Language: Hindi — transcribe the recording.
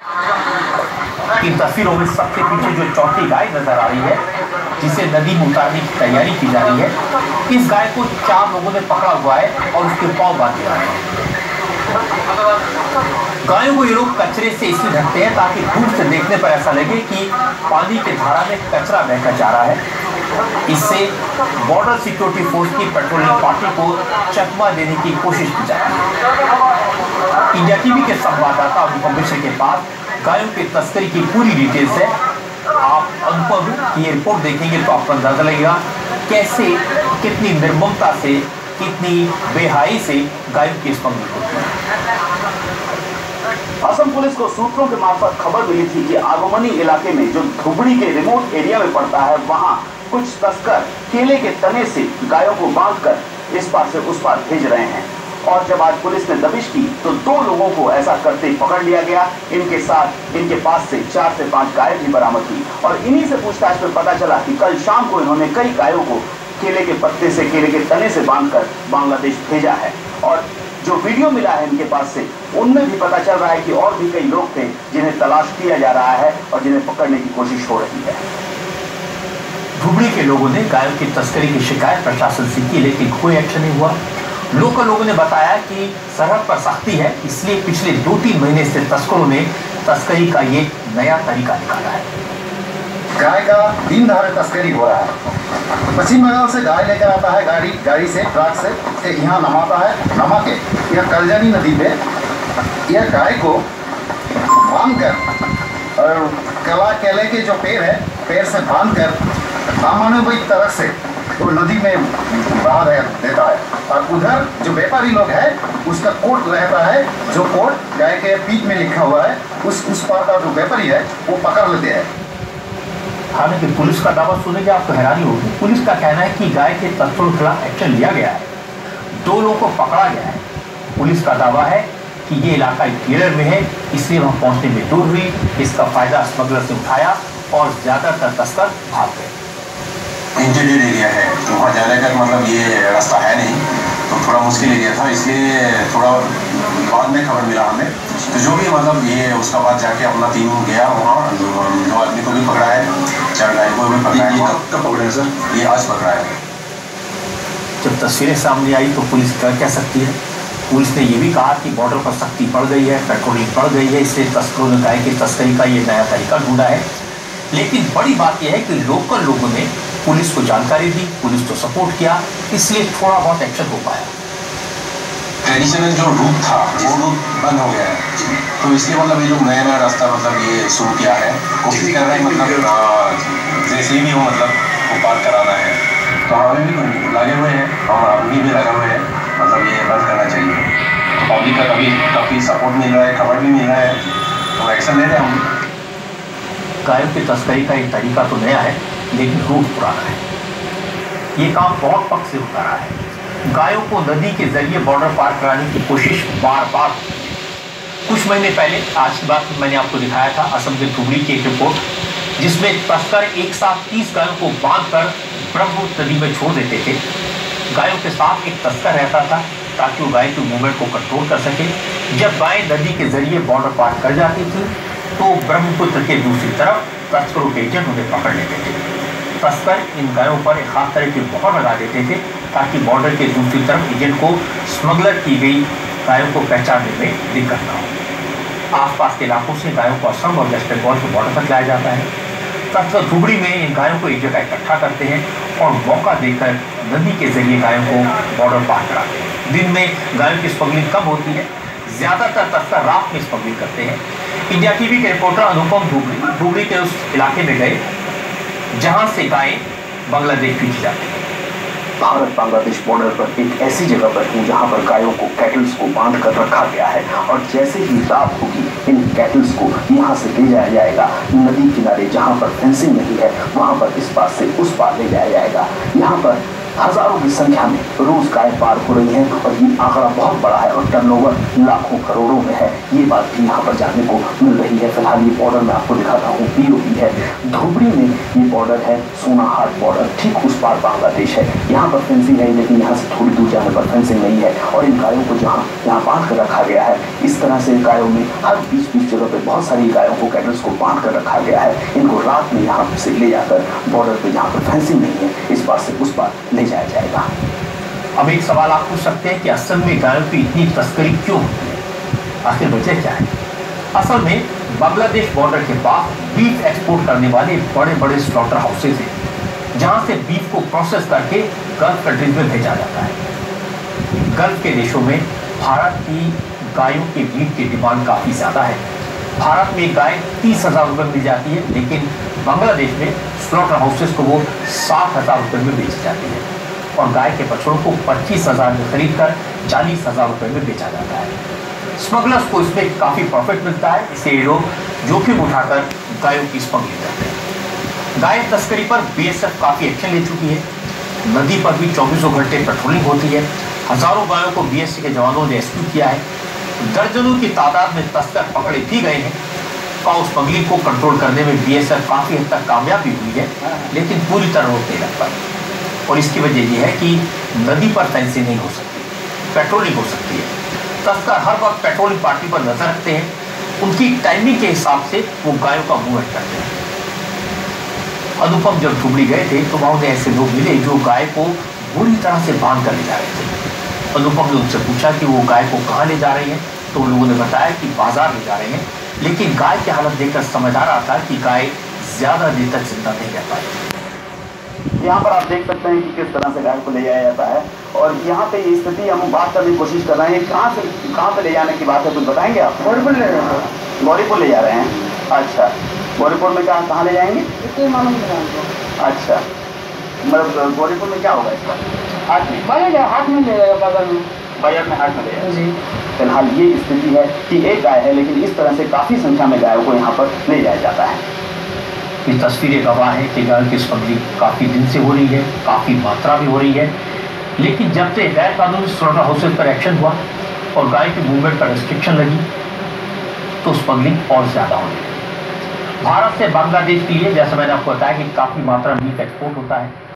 इन तस्वीरों में सबसे पीछे जो चौथी गाय नज़र आ रही है, जिसे नदी में उतारने की तैयारी की जा रही है, इस गाय को चार लोगों ने पकड़ा हुआ है और उसके पाँव बांधे हुए हैं। गायों को ये लोग कचरे से इसलिए ढकते हैं ताकि दूर से देखने पर ऐसा लगे कि पानी के धारा में कचरा बहकर जा रहा है। इससे बॉर्डर सिक्योरिटी फोर्स की पेट्रोलिंग पार्टी को चकमा देने की कोशिश की जाती है। इंडिया टीवी के संवाददाता अनुपम मिश्र के पास। गायों की तस्करी की पूरी डिटेल्स है। आप अनुपम की रिपोर्ट देखेंगे तो आपको अंदाज़ा लगेगा कैसे, कितनी निर्ममता से, कितनी बेहाई से गायों की स्मगलिंग होती है असम पुलिस को सूत्रों के मार्फत खबर मिली थी कि आगमनी इलाके में जो धुबड़ी के रिमोट एरिया में पड़ता है, वहाँ कुछ तस्कर केले के तने से गायों को बांधकर इस पार से उस पार भेज रहे हैं। और जब आज पुलिस ने दबिश की तो दो लोगों को ऐसा करते पकड़ लिया गया। इनके साथ, इनके पास से चार से पाँच गाय भी बरामद हुई। और इन्हीं से पूछताछ में पता चला कि कल शाम को इन्होंने कई गायों को केले के पत्ते से, केले के तने से बांधकर बांग्लादेश भेजा है। और जो वीडियो मिला है इनके पास से, उनमें भी पता चल रहा है कि और भी कई लोग थे जिन्हें तलाश किया जा रहा है और जिन्हें पकड़ने की कोशिश हो रही है। धुबड़ी के लोगों ने गायों की तस्करी की शिकायत प्रशासन से की, लेकिन कोई एक्शन नहीं हुआ। लोकल लोगों ने बताया कि सरहद पर सख्ती है, इसलिए पिछले दो तीन महीने से तस्करों ने तस्करी का ये नया तरीका निकाला है। गाय का दिन दहाड़े तस्करी हो रहा है। पश्चिम बंगाल से गाय लेकर आता है गाड़ी गाड़ी से, ट्रक से यहाँ नमाता है नमा के यह कलजनी नदी पे यह गाय को बाँध कर और कला केले के जो पेड़ है, पेड़ से बाँध कर सामान्य तरह से वो नदी में बहा देता है। और उधर जो व्यापारी लोग है, उसका कोट रहता है, जो कोट गाय के पीठ में लिखा हुआ है, उस उस पार का जो व्यापारी है, वो पकड़ लेते हैं। हालाँकि पुलिस का दावा सुने के आपको हैरानी होगी। पुलिस का कहना है कि गाय के तत्वों के खिलाफ एक्शन लिया गया है। दो लोगों को पकड़ा गया है। पुलिस का दावा है कि ये इलाका घेरर में है, इसलिए वहाँ पहुँचने में दूर हुई, इसका फ़ायदा स्मगलर से उठाया और ज़्यादातर तस्कर भाग गए। इंटीरियर एरिया है। तो वहाँ जाने का मतलब ये रास्ता है नहीं। तो थोड़ा मुश्किल एरिया था इसलिए थोड़ा बाद में खबर मिला हमें। तो जो भी मतलब ये उसका बाद जाके अपना टीम गया वहाँ दो आदमी को भी पकड़ा है चार गाय को भी पकड़ा है कब पकड़े हैं सर? ये आज पकड़ा है। जब तस्वीरें सामने आई तो पुलिस क्या कह सकती है? पुलिस ने यह भी कहा कि बॉर्डर पर सख्ती पड़ गई है पेट्रोलिंग पड़ गई है इसलिए तस्करों ने कहा कि तस्करी का ये नया तरीका ढूंढा है। लेकिन बड़ी बात यह है कि लोकल लोगों ने पुलिस को जानकारी दी पुलिस को सपोर्ट किया इसलिए थोड़ा बहुत एक्शन हो पाया। ट्रेडिशनल जो रूट था वो रूट बंद हो गया है। तो इसलिए मतलब ये लोग नया नया रास्ता मतलब ये शुरू किया है कोशिश कर रहे हैं मतलब जैसे भी हो मतलब वो पार कराना है। तो हमें भी लगे हुए हैं और आदमी भी लगे हुए हैं मतलब ये बंद करना चाहिए। पब्लिक का कभी काफ़ी सपोर्ट मिल रहा है खबर भी मिल रहा है तो एक्शन ले रहे हैं हम। गायों की तस्करी का एक तरीका तो नया है लेकिन रूट पुराना है ये काम बहुत वक्त से होता रहा है। गायों को नदी के ज़रिए बॉर्डर पार कराने की कोशिश बार बार कुछ महीने पहले आज की बात मैंने आपको दिखाया था असम के धुबड़ी की एक रिपोर्ट जिसमें तस्कर एक साथ तीस गायों को बाँध कर ब्रह्मपुत्र नदी में छोड़ देते थे। गायों के साथ एक तस्कर रहता था, ताकि वो गाय के मूवमेंट को कंट्रोल कर सके। जब गाय नदी के ज़रिए बॉर्डर पार कर जाती थी तो ब्रह्मपुत्र के दूसरी तरफ़ तस्करों के एजेंट उन्हें पकड़ लेते थे। तस्कर इन गायों पर एक खास तरह की मोहर लगा देते थे ताकि बॉर्डर के दूसरी तरफ़ एजेंट को स्मगलर की गई गायों को पहचानने में दिक्कत न हो। आसपास के इलाकों से गायों को असम और वेस्ट बंगाल के बॉर्डर तक लाया जाता है। तस्कर धुबड़ी में इन गायों को एक जगह इकट्ठा करते हैं और मौका देकर नदी के ज़रिए गायों को बॉर्डर पार कराते हैं। दिन में गायों की स्मगलिंग कम होती है। ज़्यादातर तस्कर रात में स्मगलिंग करते हैं। इंडिया टीवी के रिपोर्टर अनुपम धुबड़ी धुबड़ी के उस इलाके में गए जहाँ से गायें बांग्लादेश भेजी जाती है। भारत बांग्लादेश बॉर्डर पर एक ऐसी जगह पर हूँ जहाँ पर गायों को कैटल्स को बाँध कर रखा गया है और जैसे ही रात होगी, इन कैटल्स को यहाँ से ले जाया जाएगा। नदी किनारे जहाँ पर फेंसिंग नहीं है, वहाँ पर इस पार से उस पार ले जाया जाएगा। यहाँ पर हज़ारों की संख्या में रोज गाय पार हो रही है, और ये आंकड़ा बहुत बड़ा है और टर्नओवर लाखों करोड़ों में है। ये बात भी यहाँ पर जानने को मिल रही है। फ़िलहाल ये बॉर्डर मैं आपको दिखाता हूँ। पीओपी है। धुबरी में ये बॉर्डर है, सोनाहाट बॉर्डर ठीक उस पार बांग्लादेश है। यहाँ पर फेंसिंग है, लेकिन यहाँ से थोड़ी दूर जाने पर फेंसिंग नहीं है। और इन गायों को जहाँ यहाँ बाँध कर रखा गया है, इस तरह से गायों में हर बीच बीच जगह पे बहुत सारी गायों को कैटल्स को बाँध कर रखा गया है। इनको रात में यहाँ से ले जाकर बॉर्डर पे जहाँ पर फेंसिंग नहीं है, इस पार से उस पार ले जाया जाएगा। अब एक सवाल आप पूछ सकते हैं कि असल में गायों की इतनी तस्करी क्यों होती है? आखिर वजह क्या है? असल में बांग्लादेश बॉर्डर के पास बीफ एक्सपोर्ट करने वाले बड़े बड़े स्लॉटर हाउसेज हैं, जहाँ से बीफ को प्रोसेस करके गल्फ कंट्रीज़ में भेजा जाता है। गल्फ के देशों में भारत की गायों के मीट की डिमांड काफ़ी ज़्यादा है। भारत में गाय तीस हज़ार रुपये मिल जाती है, लेकिन बांग्लादेश में स्लॉटर हाउसेज को वो साठ हज़ार रुपये में बेची जाती है। और गाय के बछड़ों को पच्चीस हज़ार में खरीद कर चालीस हज़ार रुपये में बेचा जाता है। स्मगलर्स को इसमें काफ़ी प्रॉफिट मिलता है। इससे ये लोग जोखिम उठाकर गायों की स्मगलिंग करते हैं। गाय तस्करी पर बीएसएफ काफ़ी एक्शन ले चुकी है। नदी पर भी चौबीसों घंटे पेट्रोलिंग होती है। हज़ारों गायों को बीएसएफ के जवानों ने रेस्क्यू किया है। दर्जनों की तादाद में तस्कर पकड़े भी गए हैं। काउ स्मगलिंग को कंट्रोल करने में बीएसएफ काफ़ी हद तक कामयाब हुई है। लेकिन पूरी तरह रोक नहीं लग पाई। और इसकी वजह यह है कि नदी पर फेंसिंग नहीं हो सकती पेट्रोलिंग हो सकती है। तस्कर हर वक्त पेट्रोलिंग पार्टी पर नज़र रखते हैं। उनकी टाइमिंग के हिसाब से वो गायों का मूवमेंट करते हैं। अनुपम जब धुबड़ी गए थे तो वहाँ उन्हें ऐसे लोग मिले जो गाय को बुरी तरह से बाँध कर ले जा रहे थे। अनुपम ने उनसे पूछा कि वो गाय को कहाँ ले जा रही है? तो लोगों ने बताया कि बाज़ार ले जा रहे हैं, लेकिन गाय की हालत देखकर समझ आ रहा था कि गाय ज़्यादा देर तक ज़िंदा नहीं रह पाई। यहाँ पर आप देख सकते हैं कि किस तरह से गाय को ले जाया जाता है। और यहाँ पे ये स्थिति हम बात करने की कोशिश कर रहे हैं। कहाँ से कहाँ पे ले जाने की बात है कुछ बताएँगे आप? गौरीपुर ले रहे हैं। गौरीपुर ले जा रहे हैं। अच्छा। गौरीपुर में कहाँ कहाँ ले जाएँगे? अच्छा। मतलब गौरीपुर में क्या होगा इसका? हाथ में? हाथ में ले जाएगा में। बाज़ार में हाट में ले जाएगा। फ़िलहाल ये स्थिति है कि एक गाय है लेकिन इस तरह से काफ़ी संख्या में गायों को यहाँ पर ले जाया जाता है। ये तस्वीरें गवाह है कि गैर की स्मगलिंग काफ़ी दिन से हो रही है, काफ़ी मात्रा में हो रही है। लेकिन जब से गैर कानूनी सुरक्षा हाउसेज पर एक्शन हुआ और गाय की मूवमेंट पर रेस्ट्रिक्शन लगी तो स्मगलिंग और ज़्यादा हो गई। भारत से बांग्लादेश के लिए, जैसा मैंने आपको बताया कि काफ़ी मात्रा में मीट एक्सपोर्ट होता है।